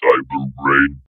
Cyber Brain